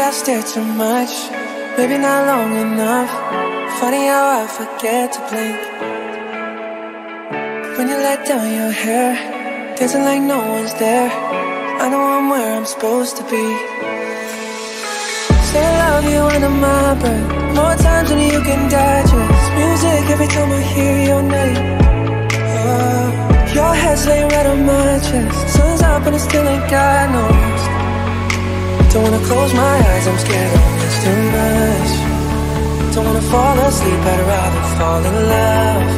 did too much, maybe not long enough. Funny how I forget to blink. When you let down your hair, dancing like no one's there. I know I'm where I'm supposed to be. Say I love you under my breath, more times than you can digest. Music every time I hear your name. Oh, your head's laying right on my chest. Sun's up and it still ain't no rest. Don't wanna close my eyes, I'm scared of this too much. Don't wanna fall asleep, I'd rather fall in love.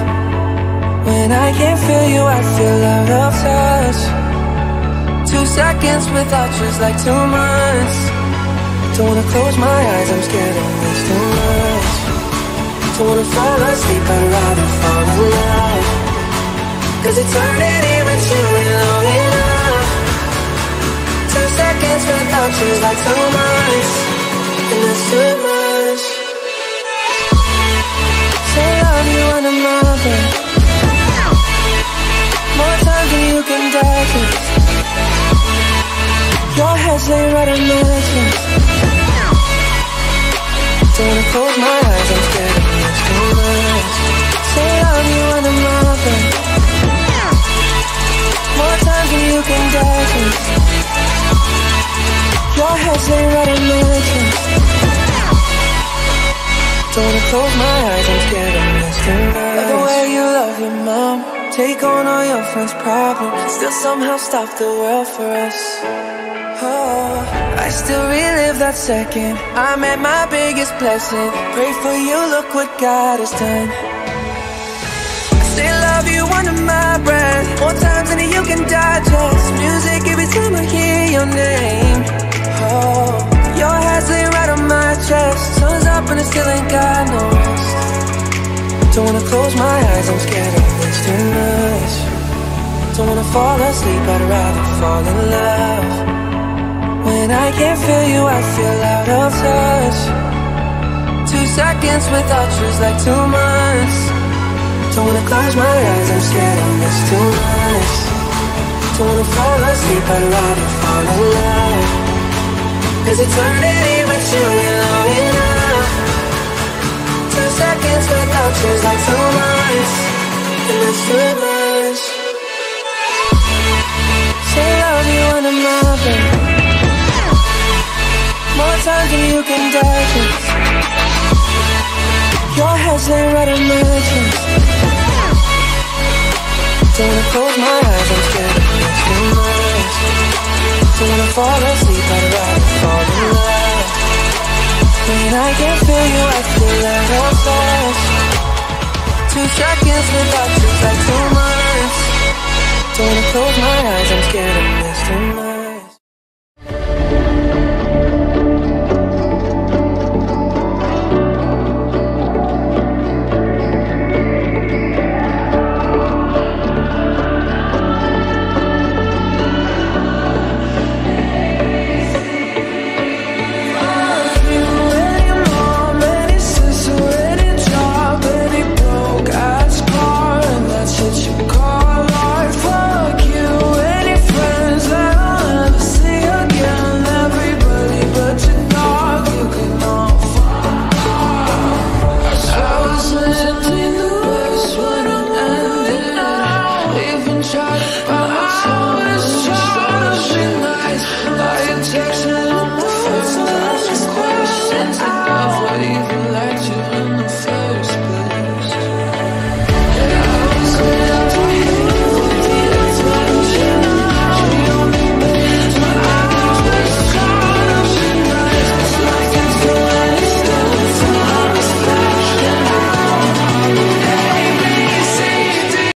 When I can't feel you, I feel out of touch. Two seconds without you's like two months. Don't wanna close my eyes, I'm scared of this too much. Don't wanna fall asleep, I'd rather fall in love. Cause eternity with you ain't long enough. You's like two months. And that's too much. Say love you under my breath. More times than you can digest. Your head's laying right on my Don't close my eyes, I'm scared this too much. Like the way you love your mom. Take on all your friends' problems. Still somehow stop the world for us. Oh, I still relive that second. I'm at my biggest blessing. Pray for you, look what God has done. I still love you under my breath. More times than you can digest. Music every time I hear your name. And it still ain't got no rest. Don't wanna close my eyes, I'm scared of this too much. Don't wanna fall asleep, I'd rather fall in love. When I can't feel you, I feel out of touch. Two seconds without you's like two months. Don't wanna close my eyes, I'm scared of this too much. Don't wanna fall asleep, I'd rather fall in love. Cause eternity with you ain't Too much. Say love you when I'm loving More time than you can digest. Your head's laying right on my chest Don't wanna close my eyes, I'm scared of too much. Don't wanna fall asleep, I'd rather fall in love When I can feel you, I feel like I'm Two seconds without you's like two months. Don't close my eyes, I'm scared of missing my.